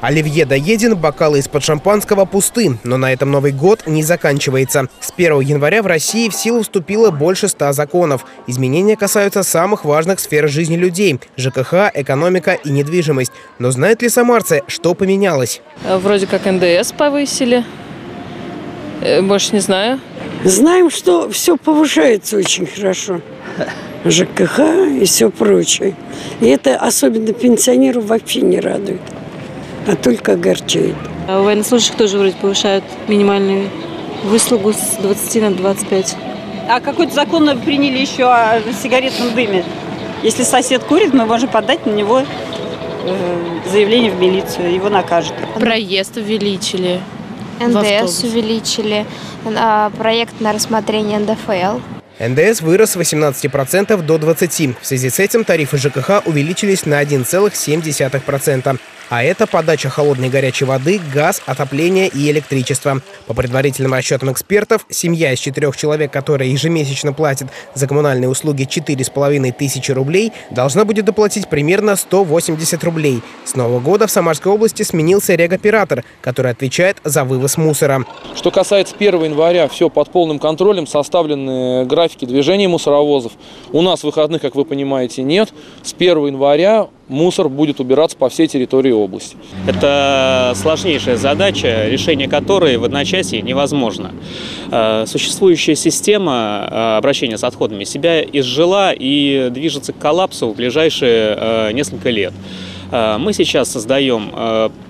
Оливье доеден, бокалы из-под шампанского пусты, но на этом Новый год не заканчивается. С 1 января в России в силу вступило больше ста законов. Изменения касаются самых важных сфер жизни людей – ЖКХ, экономика и недвижимость. Но знают ли самарцы, что поменялось? Э, Вроде как НДС повысили. Э, Больше не знаю. Знаем, что все повышается очень хорошо. ЖКХ и все прочее. И это особенно пенсионеров вообще не радует, а только огорчает. А У военнослужащих тоже вроде повышают минимальную выслугу с 20 на 25. А какой-то закон приняли еще о сигаретном дыме. Если сосед курит, мы можем подать на него э, заявление в милицию, его накажут. Проезд увеличили. НДС увеличили, а, проект на рассмотрение НДФЛ. НДС вырос с 18% до 20%. В связи с этим тарифы ЖКХ увеличились на 1,7%. А это подача холодной и горячей воды, газ, отопление и электричество. По предварительным расчетам экспертов, семья из четырех человек, которая ежемесячно платит за коммунальные услуги 4,5 тысячи рублей, должна будет доплатить примерно 180 рублей. С Нового года в Самарской области сменился регоператор, который отвечает за вывоз мусора. Что касается 1 января, все под полным контролем, составлены графики движения мусоровозов. У нас выходных, как вы понимаете, нет. С 1 января мусор будет убираться по всей территории области. Это сложнейшая задача, решение которой в одночасье невозможно. Э, Существующая система э, обращения с отходами себя изжила и движется к коллапсу в ближайшие э, несколько лет. Мы сейчас создаем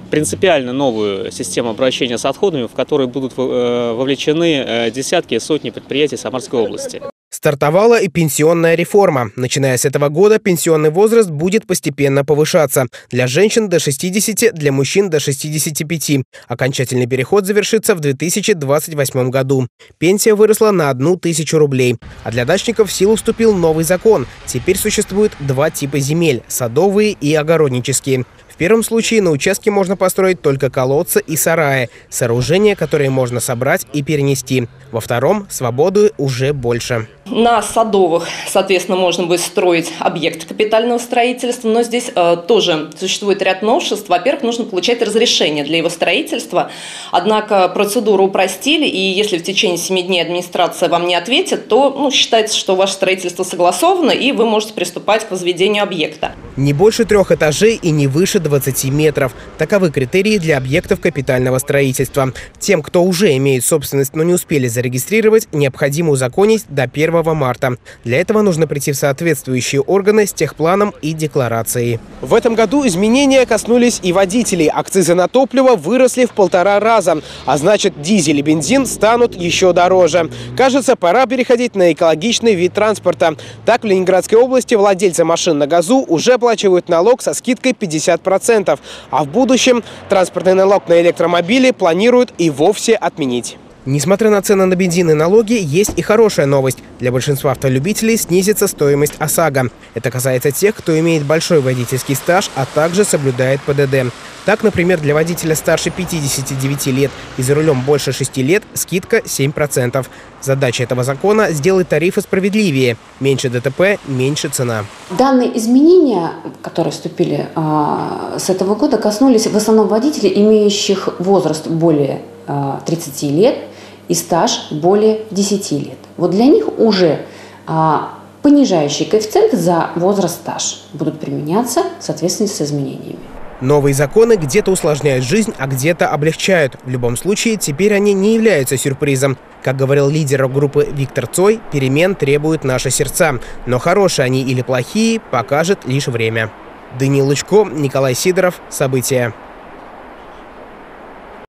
принципиально новую систему обращения с отходами, в которой будут э, вовлечены э, десятки сотни предприятий Самарской области. Стартовала и пенсионная реформа. Начиная с этого года пенсионный возраст будет постепенно повышаться. Для женщин до 60, для мужчин до 65. Окончательный переход завершится в 2028 году. Пенсия выросла на одну тысячу рублей. А для дачников в силу вступил новый закон. Теперь существует два типа земель – садовые и огороднические. В первом случае на участке можно построить только колодцы и сараи, сооружения, которые можно собрать и перенести. Во втором свободы уже больше. На садовых, соответственно, можно будет строить объект капитального строительства, но здесь э, тоже существует ряд новшеств. Во-первых, нужно получать разрешение для его строительства, однако процедуру упростили, и если в течение 7 дней администрация вам не ответит, то ну, считается, что ваше строительство согласовано, и вы можете приступать к возведению объекта. Не больше трех этажей и не выше 20 метров. Таковы критерии для объектов капитального строительства. Тем, кто уже имеет собственность, но не успели зарегистрировать, необходимо узаконить до 1 марта. Для этого нужно прийти в соответствующие органы с техпланом и декларацией. В этом году изменения коснулись и водителей. Акцизы на топливо выросли в полтора раза, а значит дизель и бензин станут еще дороже. Кажется, пора переходить на экологичный вид транспорта. Так, в Ленинградской области владельцы машин на газу уже оплачивают налог со скидкой 50%, а в будущем транспортный налог на электромобили планируют и вовсе отменить. Несмотря на цены на бензин и налоги, есть и хорошая новость. Для большинства автолюбителей снизится стоимость ОСАГО. Это касается тех, кто имеет большой водительский стаж, а также соблюдает ПДД. Так, например, для водителя старше 59 лет и за рулем больше 6 лет скидка 7%. Задача этого закона – сделать тарифы справедливее. Меньше ДТП – меньше цена. Данные изменения, которые вступили а, с этого года, коснулись в основном водителей, имеющих возраст более а, 30 лет и стаж более 10 лет. Вот для них уже а, понижающий коэффициент за возраст стаж будут применяться в соответствии с изменениями. Новые законы где-то усложняют жизнь, а где-то облегчают. В любом случае, теперь они не являются сюрпризом. Как говорил лидер группы Виктор Цой, перемен требуют наши сердца. Но хорошие они или плохие, покажет лишь время. Даниил Лучко, Николай Сидоров. События.